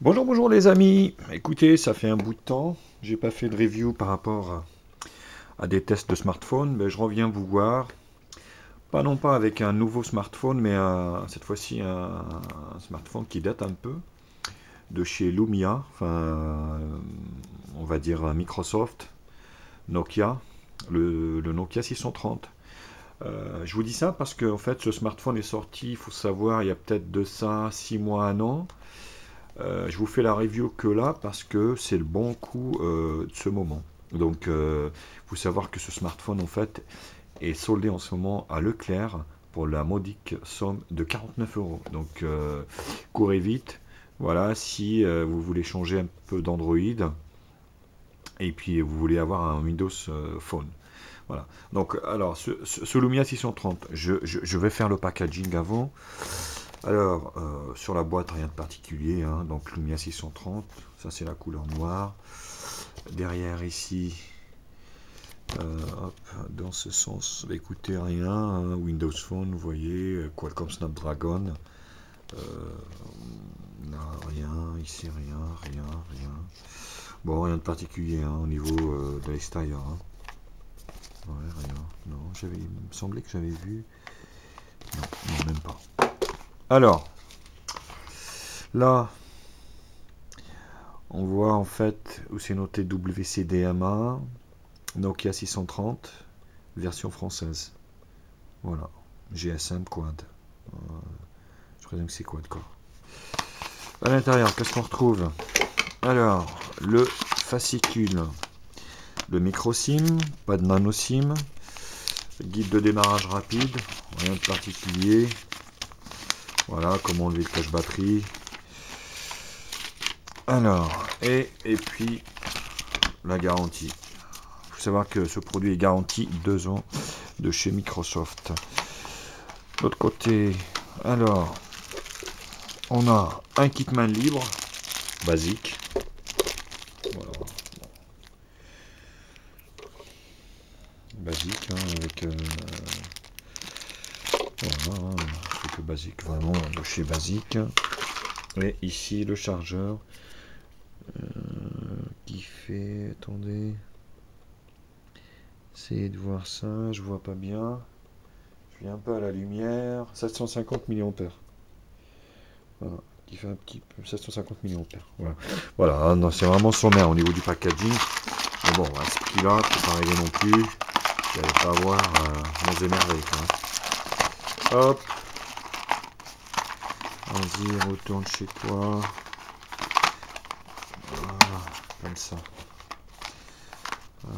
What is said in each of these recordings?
Bonjour, bonjour les amis. Écoutez, ça fait un bout de temps. J'ai pas fait de review par rapport à, des tests de smartphone, mais je reviens vous voir. Pas non pas avec un nouveau smartphone, mais cette fois-ci un, smartphone qui date un peu de chez Lumia, euh, on va dire Microsoft, Nokia, le, Nokia 630. Euh, je vous dis ça parce que fait, ce smartphone est sorti, il faut savoir, il y a peut-être de ça 6 mois, un an. Euh, je vous fais la review que là parce que c'est le bon coup euh, de ce moment. Donc, il faut savoir que ce smartphone en fait est soldé en ce moment à Leclerc pour la modique somme de 49 euros. Donc, euh, courez vite. Voilà, si euh, vous voulez changer un peu d'Android et puis vous voulez avoir un Windows euh, Phone. Voilà. Donc, alors, ce, Lumia 630, je, je- je vais faire le packaging avant. Alors, euh, sur la boîte, rien de particulier. hein. Donc, Lumia 630, ça c'est la couleur noire. Derrière ici, euh, dans ce sens, écoutez, rien. hein. Windows Phone, vous voyez, Qualcomm Snapdragon. Euh, rien, ici rien, rien, rien. Bon, rien de particulier hein, au niveau de l'extérieur. Ouais, rien. Non, il me semblait que j'avais vu. Non, non, même pas. Alors, là, on voit en fait où c'est noté WCDMA, Nokia 630, version française. Voilà, GSM Quad. Euh, je présume que c'est Quad quoi. À l'intérieur, qu'est-ce qu'on retrouve? Alors, le fascicule, le micro SIM, pas de nano SIM, guide de démarrage rapide, rien de particulier. Voilà, comment enlever le cache batterie. Alors, et, puis la garantie. Il faut savoir que ce produit est garanti 2 ans de chez Microsoft. L'autre côté, alors, on a un kit main libre, basique. Voilà. Basique, hein, avec... euh, voilà, hein, basique, vraiment, de chez Basique. Et ici, le chargeur euh, qui fait... Attendez. Essayez de voir ça, je vois pas bien. Je viens un peu à la lumière. 750 mAh. Qui fait un petit peu 750 mAh. Voilà, voilà hein, non, c'est vraiment sommaire au niveau du packaging. Mais bon, à ce prix-là, pas arriver non plus. N'allez pas avoir euh, nos émerveilles. hein. Hop. Retourne chez toi. Voilà, comme ça. Euh,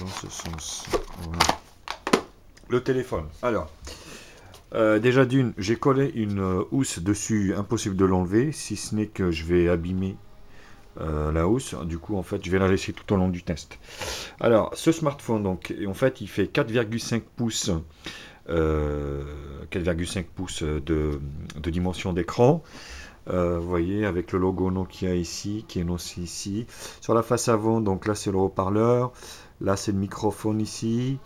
dans ce sens. Le téléphone. Alors, euh, déjà d'une, j'ai collé une euh, housse dessus, impossible de l'enlever, si ce n'est que je vais abîmer euh, la housse. Du coup, en fait, je vais la laisser tout au long du test. Alors, ce smartphone, donc, en fait, il fait 4,5 pouces, 4,5 pouces de, dimension d'écran. Euh, vous voyez, avec le logo Nokia ici, qui est aussi ici. Sur la face avant, donc là, c'est le haut-parleur. Là, c'est le microphone ici.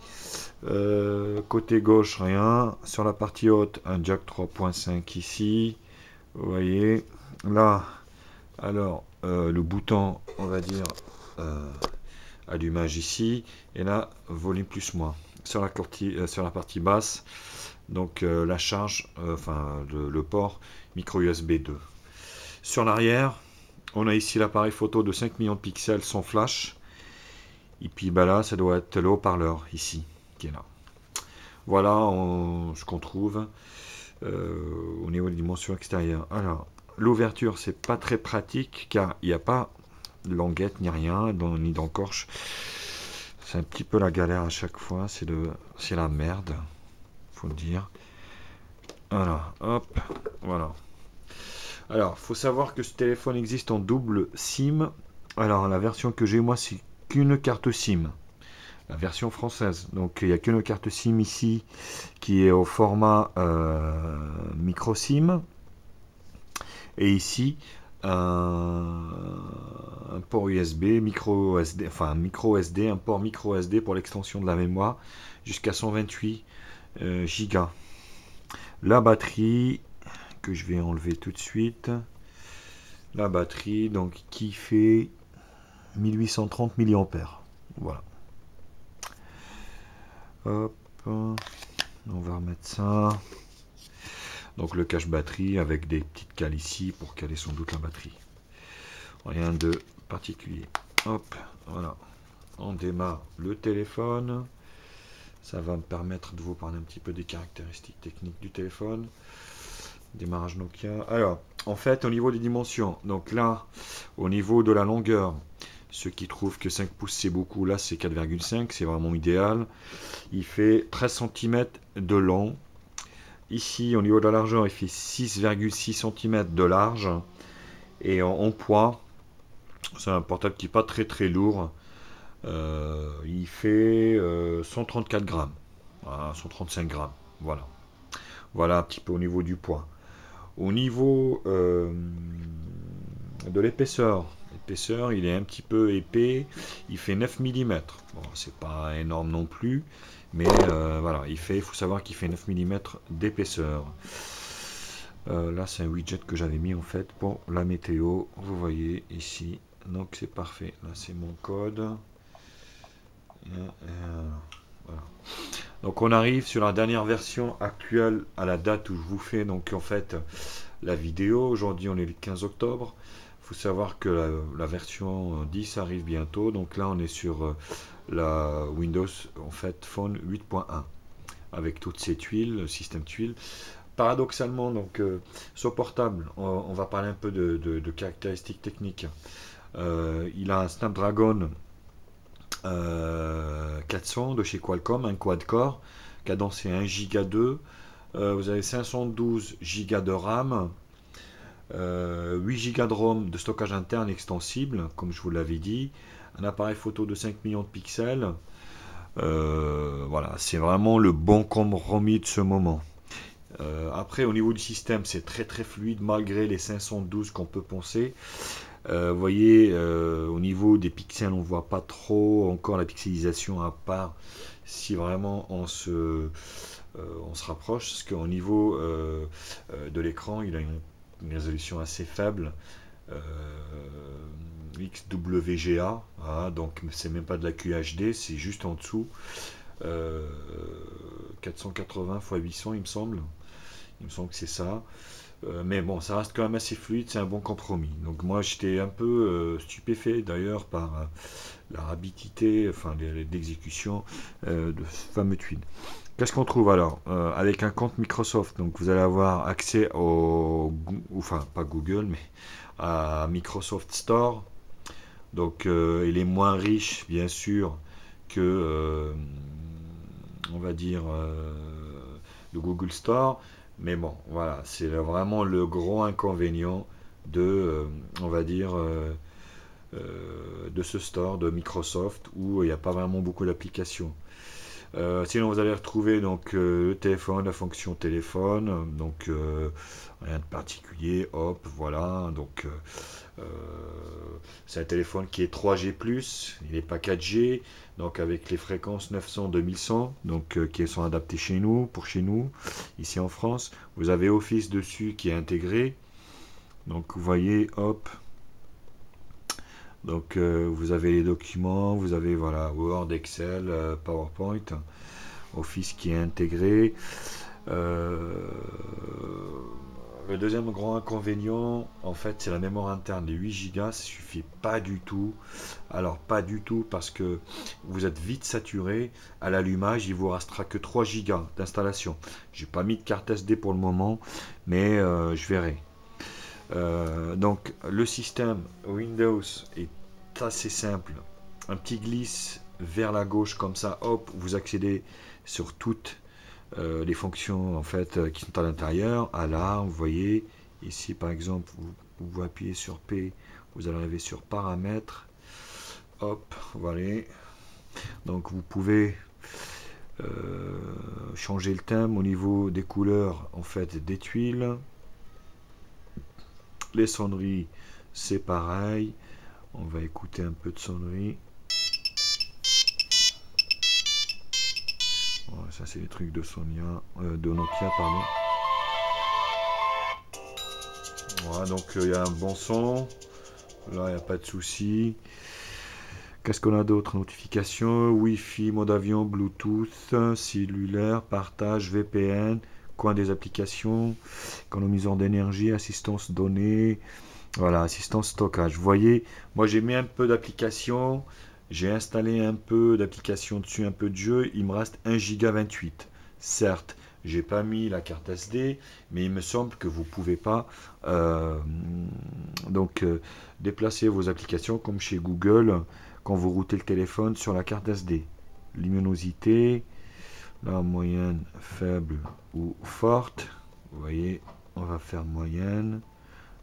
Euh, côté gauche, rien. Sur la partie haute, un jack 3.5 ici. Vous voyez. Là, alors, euh, le bouton, on va dire, euh, allumage ici. Et là, volume plus moins. Sur la, corti- euh, sur la partie basse, donc euh, la charge, euh, enfin le, port micro USB 2. Sur l'arrière, on a ici l'appareil photo de 5 millions de pixels sans flash. Et puis bah là, ça doit être le haut-parleur ici, qui est là. Voilà ce qu'on trouve au niveau des dimensions extérieures. Alors, l'ouverture, c'est pas très pratique car il n'y a pas languette ni rien, ni d'encorche. C'est un petit peu la galère à chaque fois, c'est le, c'est la merde, faut le dire. Voilà, hop, voilà. Alors, faut savoir que ce téléphone existe en double SIM. Alors, la version que j'ai moi, c'est qu'une carte SIM. La version française. Donc, il n'y a qu'une carte SIM ici qui est au format euh, micro SIM. Et ici, un, un port USB, micro SD, enfin micro SD, un port micro SD pour l'extension de la mémoire jusqu'à 128 euh, gigas. La batterie que je vais enlever tout de suite. la batterie donc qui fait 1830 mAh. Voilà. Hop, on va remettre ça. Donc le cache batterie avec des petites cales ici pour caler sans doute la batterie. Rien de particulier. Hop, voilà. On démarre le téléphone. Ça va me permettre de vous parler un petit peu des caractéristiques techniques du téléphone. Démarrage Nokia. Alors, en fait, au niveau des dimensions, donc là, au niveau de la longueur, ceux qui trouvent que 5 pouces c'est beaucoup, là c'est 4,5, c'est vraiment idéal. Il fait 13 cm de long. Ici, au niveau de la largeur, il fait 6,6 cm de large. Et en, poids, c'est un portable qui n'est pas très très lourd. Euh, il fait 134 euh, grammes. 135 grammes. Voilà. Voilà un petit peu au niveau du poids. Au niveau euh, de l'épaisseur, l'épaisseur il est un petit peu épais, il fait 9 mm. Bon, c'est pas énorme non plus, mais euh, voilà, il fait, faut savoir qu'il fait 9 mm d'épaisseur. Euh, là, c'est un widget que j'avais mis en fait pour la météo. Vous voyez ici, donc c'est parfait. Là, c'est mon code. Donc on arrive sur la dernière version actuelle à la date où je vous fais donc en fait la vidéo. Aujourd'hui on est le 15 octobre. Il faut savoir que la, version 10 arrive bientôt. Donc là on est sur euh, la Windows en fait Phone 8.1 avec toutes ces tuiles, le système tuiles. Paradoxalement, donc euh, portable, on, va parler un peu de, caractéristiques techniques. Euh, il a un Snapdragon 400 euh, de chez Qualcomm, un quad-core, cadencé 1 Go 2. vous avez 512 Go de RAM, 8 Go de ROM de stockage interne extensible, comme je vous l'avais dit, un appareil photo de 5 millions de pixels. Euh, voilà, c'est vraiment le bon compromis de ce moment. Euh, après, au niveau du système, c'est très très fluide malgré les 512 qu'on peut penser. Euh, vous voyez, au niveau des pixels, on voit pas trop encore la pixelisation à part si vraiment on se, on se rapproche. Parce qu'au niveau de l'écran, il a une, résolution assez faible. XWGA, hein, donc c'est même pas de la QHD, c'est juste en dessous. 480 x 800, il me semble. Il me semble que c'est ça. Euh, mais bon, ça reste quand même assez fluide, c'est un bon compromis. Donc moi j'étais un peu euh, stupéfait d'ailleurs par euh, la rapidité, enfin l'exécution de ce fameux tweet. Qu'est-ce qu'on trouve alors Avec un compte Microsoft, donc vous allez avoir accès au, enfin pas Google, mais Microsoft Store. Donc il est moins riche bien sûr que, on va dire, le Google Store mais bon, voilà, c'est vraiment le gros inconvénient de, euh, on va dire, euh, euh, de ce store de Microsoft où il n'y a pas vraiment beaucoup d'applications. Sinon, vous allez retrouver donc le téléphone, la fonction téléphone, donc rien de particulier. Hop, voilà. Donc c'est un téléphone qui est 3G+, il n'est pas 4G donc avec les fréquences 900 2100 donc euh, qui sont adaptées chez nous pour chez nous ici en France vous avez Office dessus qui est intégré donc vous voyez hop donc euh, vous avez les documents vous avez voilà Word Excel euh, PowerPoint Office qui est intégré le deuxième grand inconvénient, en fait, c'est la mémoire interne. Les 8 Go, ça suffit pas du tout. Alors, pas du tout parce que vous êtes vite saturé. À l'allumage, il vous restera que 3 Go d'installation. J'ai pas mis de carte SD pour le moment, mais euh, je verrai. Euh, donc, le système Windows est assez simple. Un petit glisse vers la gauche comme ça, hop, vous accédez sur toutes euh, les fonctions en fait euh, qui sont à l'intérieur. Alarme, vous voyez ici par exemple, vous, appuyez sur P, vous allez arriver sur paramètres. Hop, voilà. Donc vous pouvez changer le thème au niveau des couleurs en fait des tuiles. Les sonneries, c'est pareil. On va écouter un peu de sonnerie. ça c'est les trucs de Sonia, euh, de Nokia, pardon. Voilà, donc euh, il y a un bon son. Là, il n'y a pas de souci. Qu'est-ce qu'on a d'autre? Notification, Wi-Fi, mode avion, Bluetooth, cellulaire, partage, VPN, coin des applications, économisant d'énergie, assistance données, voilà, assistance stockage. Vous voyez, moi j'ai mis un peu d'applications, j'ai installé un peu d'applications dessus, un peu de jeu, il me reste 1 giga 28. Certes, j'ai pas mis la carte SD, mais il me semble que vous pouvez pas euh, donc euh, déplacer vos applications comme chez Google quand vous routez le téléphone sur la carte SD. Luminosité, la moyenne, faible ou forte. Vous voyez, on va faire moyenne.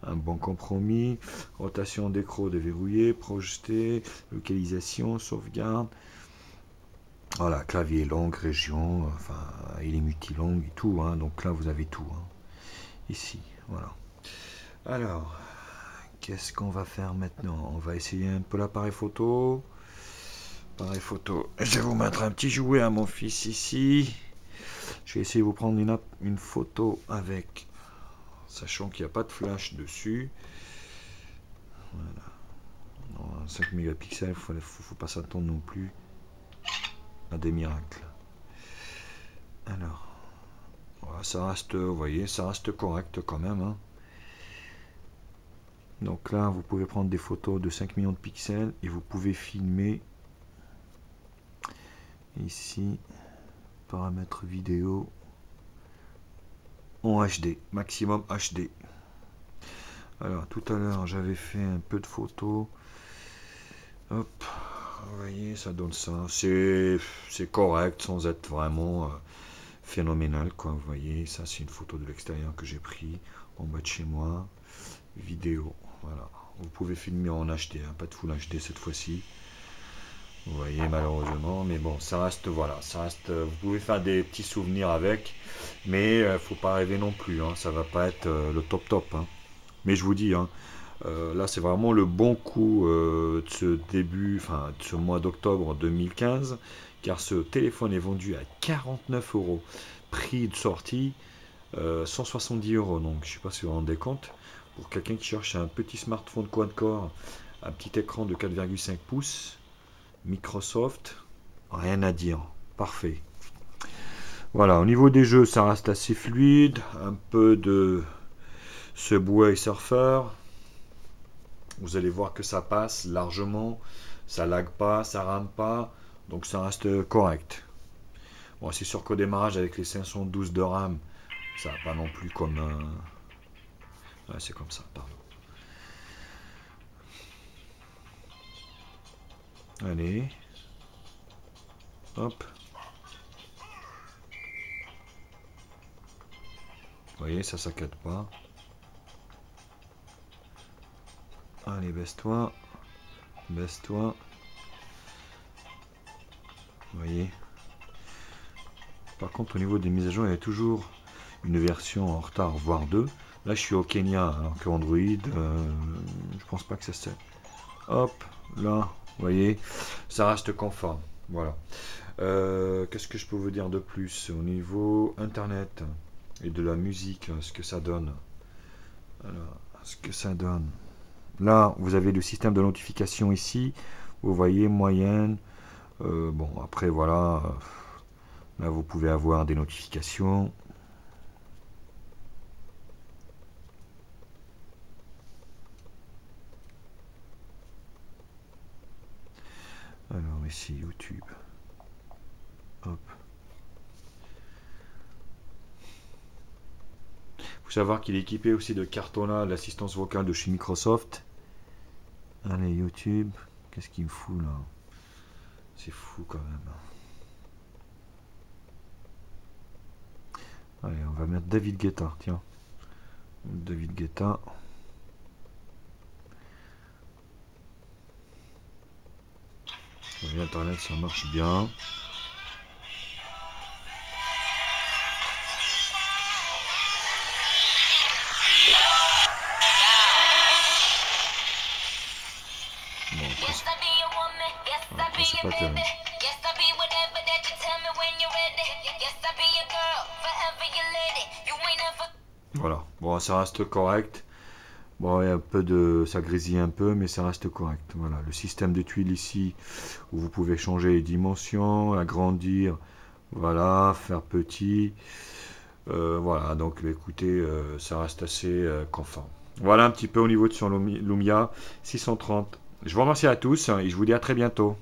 Un bon compromis. Rotation d'écran déverrouillé, projeté, localisation, sauvegarde. Voilà, clavier longue, région, enfin, il est multilongue et tout, hein, donc là vous avez tout. Hein. Ici, voilà. Alors, Qu'est-ce qu'on va faire maintenant? On va essayer un peu l'appareil photo. Appareil photo. Je vais vous mettre un petit jouet à mon fils ici? Je vais essayer de vous prendre une, une photo avec, sachant qu'il n'y a pas de flash dessus. Voilà. 5 mégapixels, faut, faut, pas s'attendre non plus à des miracles. Alors, ça reste, vous voyez, ça reste correct quand même. Hein. Donc là, vous pouvez prendre des photos de 5 millions de pixels et vous pouvez filmer ici, paramètres vidéo en HD, maximum HD. Alors tout à l'heure, j'avais fait un peu de photos. Hop, vous voyez, ça donne ça. C'est correct sans être vraiment euh, phénoménal, quoi. Vous voyez, ça c'est une photo de l'extérieur que j'ai pris en bas de chez moi. Vidéo. Voilà. Vous pouvez filmer en HD, hein, pas de full HD cette fois-ci. Vous voyez malheureusement, mais bon, ça reste voilà, ça reste. Euh, vous pouvez faire des petits souvenirs avec, mais ne euh, faut pas rêver non plus. Hein, ça va pas être euh, le top top. Hein. Mais je vous dis, là c'est vraiment le bon coup de ce début, enfin de ce mois d'octobre 2015, car ce téléphone est vendu à 49 euros, prix de sortie 170 euros. Donc je sais pas si vous vous rendez compte pour quelqu'un qui cherche un petit smartphone quad-core, un petit écran de 4,5 pouces, Microsoft, rien à dire, parfait. Voilà, au niveau des jeux, ça reste assez fluide, un peu de Subway Surfer. Vous allez voir que ça passe largement, ça lag pas, ça rame pas, donc ça reste correct. Bon, c'est sûr qu'au démarrage, avec les 512 de RAM, ça va pas non plus comme un c'est comme ça, pardon. Allez. Hop. Vous voyez, ça saccade pas. Allez, baisse-toi. Baisse-toi. Vous voyez. Par contre, au niveau des mises à jour, il y a toujours une version en retard, voire deux. Là, je suis au Kenya, alors que Android, euh, je pense pas que ça se... Hop, là, voyez, ça reste conforme. Voilà. Euh, qu'est-ce que je peux vous dire de plus au niveau Internet et de la musique, ce que ça donne? Ce que ça donne. Là, vous avez le système de notification ici. Vous voyez, moyenne. Euh, bon, après, voilà. Là, vous pouvez avoir des notifications. YouTube. Hop. faut savoir qu'il est équipé aussi de Cartona, l'assistance vocale de chez Microsoft. Allez, YouTube. Qu'est-ce qu'il me fout là? C'est fou quand même. Allez, on va mettre David Guetta, tiens. David Guetta. Internet, ça marche bien. Bon, c'est pas terrible. Voilà, bon, ça reste correct. Bon, un peu de, ça grésille un peu, mais ça reste correct. Voilà, le système de tuiles ici, où vous pouvez changer les dimensions, agrandir, voilà, faire petit. Euh, voilà, donc écoutez, euh, ça reste assez euh. Voilà un petit peu au niveau de son Lumia 630. Je vous remercie à tous et je vous dis à très bientôt.